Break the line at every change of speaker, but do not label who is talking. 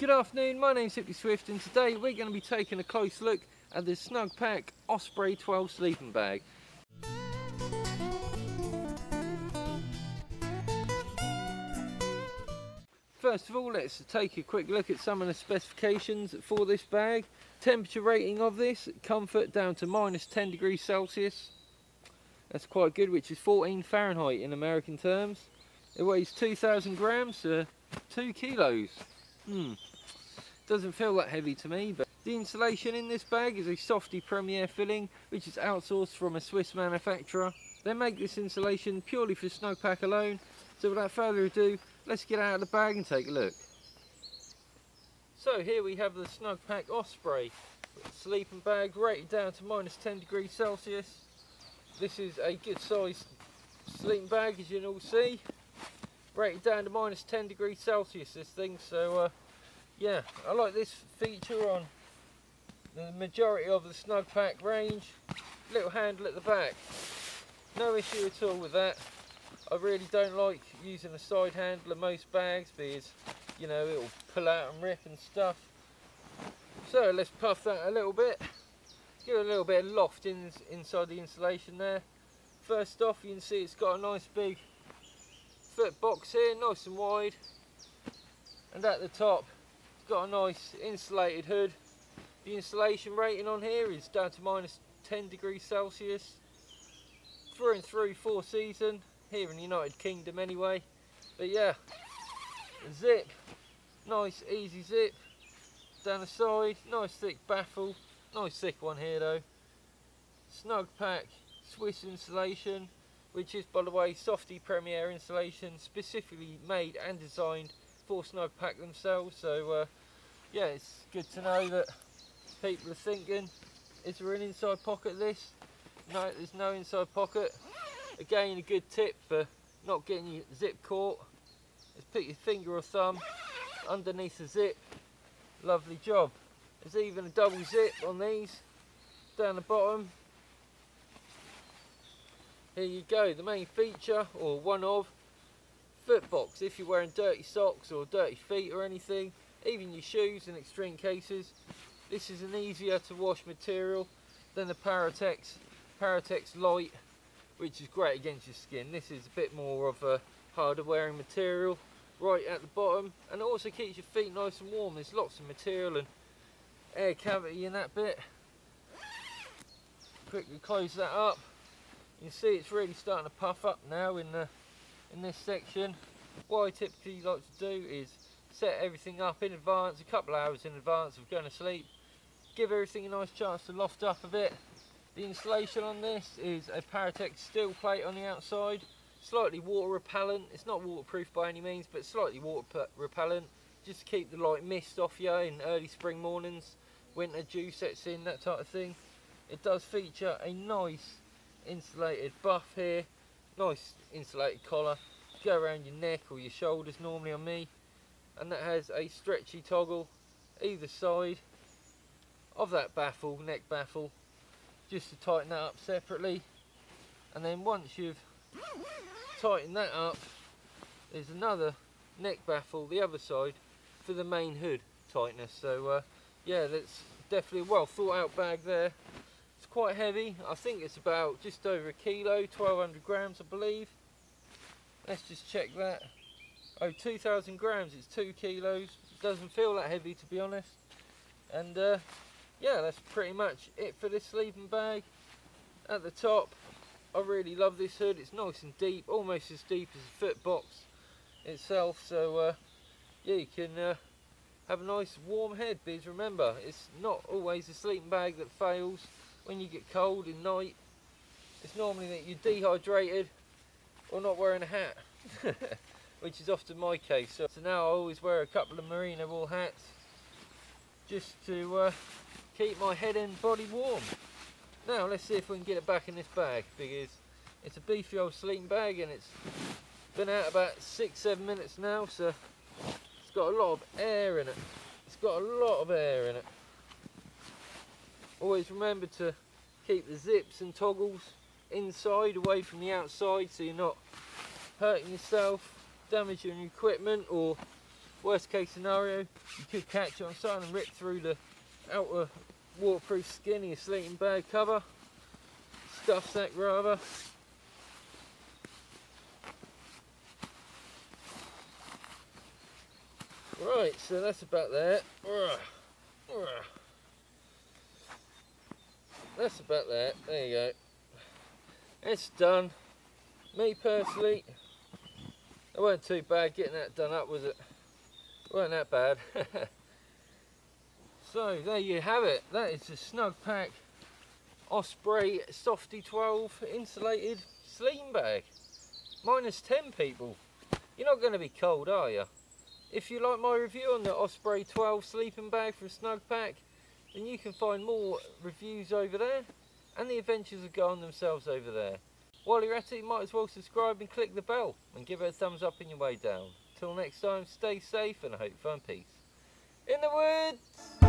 Good afternoon, my name's Hippy Swift and today we're going to be taking a close look at the Snugpak Osprey 12 sleeping bag. First of all, let's take a quick look at some of the specifications for this bag. Temperature rating of this, comfort down to minus 10 degrees Celsius. That's quite good, which is 14 Fahrenheit in American terms. It weighs 2,000 grams to 2 kilos. Hmm, doesn't feel that heavy to me, but the insulation in this bag is a Softie Premier filling, which is outsourced from a Swiss manufacturer. They make this insulation purely for Snugpak alone, so without further ado, let's get out of the bag and take a look. So here we have the Snugpak Osprey sleeping bag rated down to minus 10 degrees Celsius. This is a good sized sleeping bag as you can all see. Rated down to minus 10 degrees Celsius this thing so uh, yeah I like this feature on the majority of the Snugpak range. Little handle at the back. No issue at all with that. I really don't like using a side handle in most bags because you know it'll pull out and rip and stuff so let's puff that a little bit give it a little bit of loft in, inside the insulation there first off you can see it's got a nice big foot box here nice and wide and at the top got a nice insulated hood the insulation rating on here is down to minus 10 degrees Celsius through and through four season here in the United Kingdom anyway. But yeah, zip, nice easy zip down the side, nice thick baffle, nice thick one here though. Snug pack, Swiss insulation, which is by the way Softie Premier insulation, specifically made and designed for Snugpak themselves. So uh, yeah, it's good to know that people are thinking, is there an inside pocket this? No, there's no inside pocket. Again, a good tip for not getting your zip caught is put your finger or thumb underneath the zip. Lovely job. There's even a double zip on these down the bottom. Here you go, the main feature, or one of, foot box. If you're wearing dirty socks or dirty feet or anything, even your shoes in extreme cases, this is an easier to wash material than the Paratex, Paratex Light which is great against your skin. This is a bit more of a harder wearing material right at the bottom and it also keeps your feet nice and warm. There's lots of material and air cavity in that bit. Quickly close that up. You can see it's really starting to puff up now in the in this section. What I typically like to do is set everything up in advance, a couple of hours in advance of going to sleep. Give everything a nice chance to loft up a bit the insulation on this is a Paratex Steelplate on the outside, slightly water repellent. It's not waterproof by any means, but slightly water repellent, just to keep the light mist off you in early spring mornings, winter dew sets in, that type of thing. It does feature a nice insulated buff here, nice insulated collar, go around your neck or your shoulders normally on me, and that has a stretchy toggle either side of that baffle, neck baffle, just to tighten that up separately. And then once you've tightened that up there's another neck baffle the other side for the main hood tightness. So uh, yeah that's definitely a well thought out bag there it's quite heavy I think it's about just over a kilo 1200 grams I believe let's just check that oh 2000 grams it's two kilos it doesn't feel that heavy to be honest and uh, yeah, that's pretty much it for this sleeping bag. At the top, I really love this hood. It's nice and deep, almost as deep as the foot box itself. So, uh, yeah, you can uh, have a nice warm head. Because remember, it's not always the sleeping bag that fails when you get cold in night. It's normally that you're dehydrated or not wearing a hat. which is often my case. So, so, now I always wear a couple of merino wool hats just to uh, keep my head and body warm. Now let's see if we can get it back in this bag because it's a beefy old sleeping bag and it's been out about six, seven minutes now so it's got a lot of air in it. It's got a lot of air in it. Always remember to keep the zips and toggles inside away from the outside so you're not hurting yourself, damaging your equipment or Worst case scenario, you could catch on something and rip through the outer waterproof skin of your sleeping bag cover. Stuff sack rather. Right, so that's about that. That's about that. There you go. It's done. Me personally, it wasn't too bad getting that done up, was it? it wasn't that bad. so there you have it. That is the Snugpak Osprey Softie 12 insulated sleeping bag. Minus 10 people. You're not going to be cold, are you? If you like my review on the Osprey 12 sleeping bag from Snugpak, then you can find more reviews over there, and the adventures have gone themselves over there. While you're at it, you might as well subscribe and click the bell, and give it a thumbs up on your way down. Till next time, stay safe and I hope find peace. In the woods!